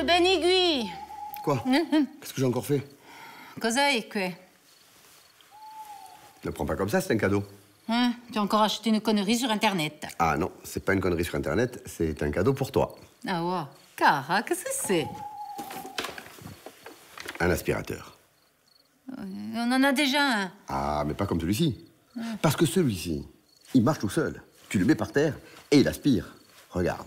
aiguille. Quoi Qu'est-ce que j'ai encore fait? Cos'è que Ne prends pas comme ça, c'est un cadeau. Hein Tu as encore acheté une connerie sur Internet. Ah non, c'est pas une connerie sur Internet, c'est un cadeau pour toi. Ah ouais. Cara, qu'est-ce que c'est? Un aspirateur. On en a déjà un. Ah, mais pas comme celui-ci. Parce que celui-ci, il marche tout seul. Tu le mets par terre et il aspire. Regarde.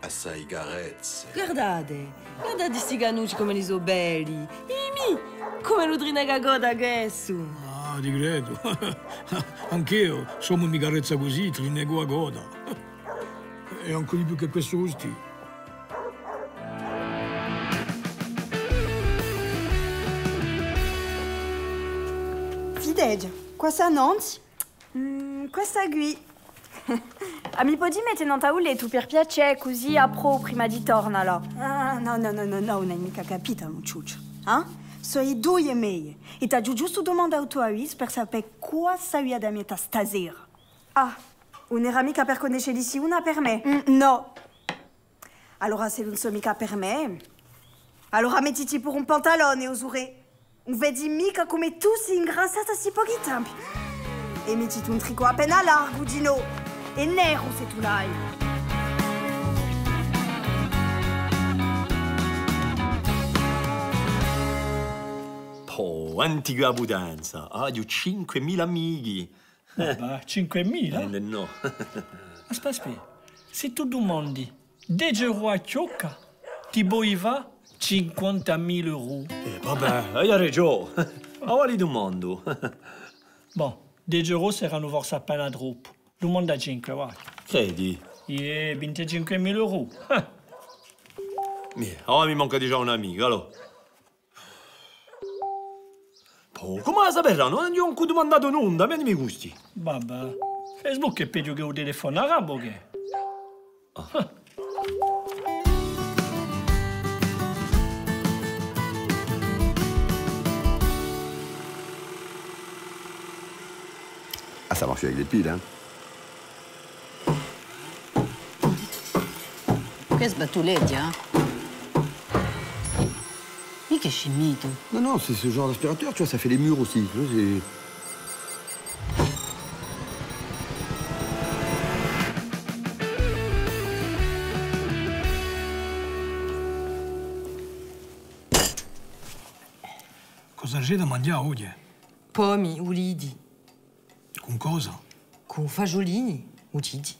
assai carezze. Guardate, guardate sti canucci come li so belli. Imi, come l'udrina che goda adesso. Ah, ti credo. Anch'io, sommo mi carezza così, ti rinnego a goda. E ancora di più che questo gusti. Fidège, quoi ça Nantes mm, Questa qui. A mi può mettere non taule tu per piacere così apro prima di tornare. Ah, no, no, no, no, no, non hai mica capito, mucciuccio. Eh? Sono due mie. E ti giusto domandato a Luis per sapere cosa io da meta stasera. Ah, non era mica per conoscere di una per me? Mm, no. Allora se non so mica per me, allora mettiti pure un pantalone, osuré. Non vedi mica come tu sei ingrassata si pochi tempi. E mettiti un tricot appena largo, Dino. E nero se tu l'hai. Oh, antica putanza. Ah, io 5.000 amici. Vabbè, 5.000? Eh, no. Aspetta, aspetta. Se tu domandi De euro a Chiocca, ti boiva 50.000 euro. Eh, vabbè, hai ragione. A quali domando? Bon, De euro saranno forse appena troppo. Domanda 5, va. Credi? E 25.000 euro. Ah, Eh, Oh, mi manca già un amico, allora. Oh, come la saperanno? Non gli ho ancora domandato nulla, non mi gusti. Vabbè. Facebook è peggio che un telefono arabo che. Ah, ça marche avec des piles, hein Che sbattuletti, eh? Mica scimito. Non, non, c'est ce genre d'aspirateur, tu vois, ça fait les murs aussi. tu vois, Cosa c'è da mangiare oggi? Pomi, ulidi. Con cosa? Con fagiolini, ucidi.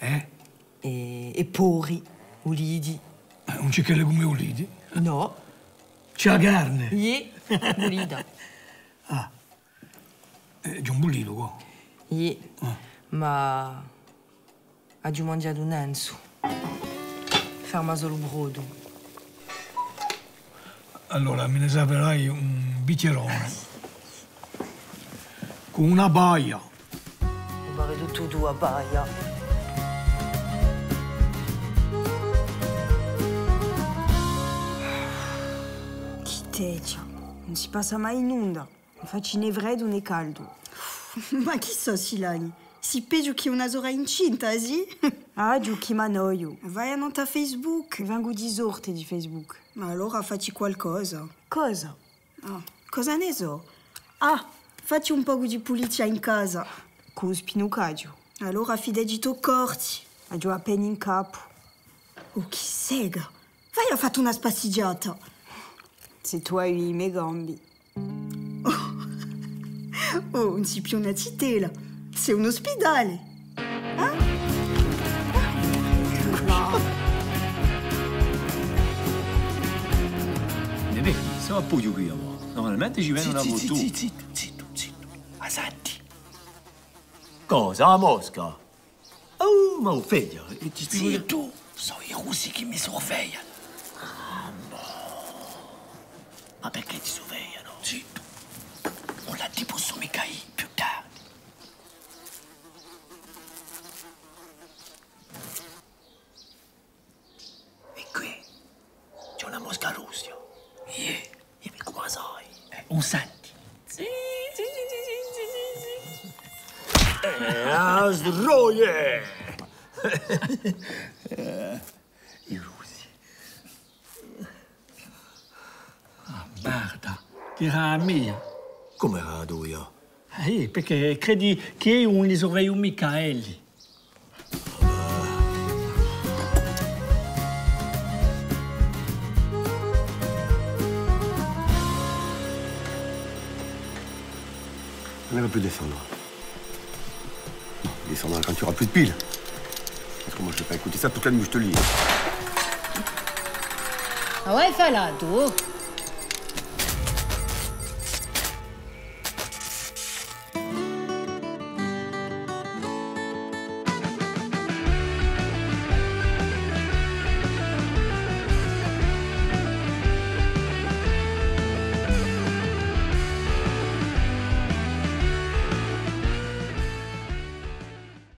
Eh? E, e porri, ulidi. Eh, Non c'è che legumi ulidi? No, C'è la carne. ye, ulida. Eh, c'è un bollito qua. Ye. Ma... Ha giù mangiato un enzo. Ferma solo brodo. Allora, me ne saperai un bicchierone. Con una baia. Ho barreto tutto a baia. Chi tegia? Non si passa mai in onda. Infatti né freddo né caldo. Ma chi so, Silani? Si peggio che una zora incinta, sì? Ah, giù chi m'annoio. Vai a nota Facebook. Vengo di sorte di Facebook. Ma allora facci qualcosa. Cosa? Ah, cosa ne so? Ah, facci un po' di pulizia in casa. Con spinucaggio. Allora fidegito corti. Ha giù appena in capo. Oh, chi sega. Vai a fatto una spassigiata. C'est toi, Uime Gambi. Oh, oh non si pionatité, là. C'est un ospedale. Hein? Bébé, ça va pas du qui Normalement, ci viens dans la moto. Zitto, zitto, zitto. Ma senti. Cosa, la mosca? Oh, ma figlio, e ti spiego... Zitto, sono i russi che mi sorvegliano. Ma perché ti sorvegliano? Zitto. Non ti posso mica ir più tardi. E qui c'è una mosca russa. Yeah. E mi come sai? Eh, un senti. Sì, sì, sì, sì, sì, sì, sì. Eh, a Ah, guarda, era mia. Come la tua? Eh, perché credi che un li sorveglio Michaeli. On ne va plus descendre. Non, descendre quand tu auras plus de piles. Parce que moi, je vais pas écouter ça toute la nuit, je te le dis. Ah ouais, falado.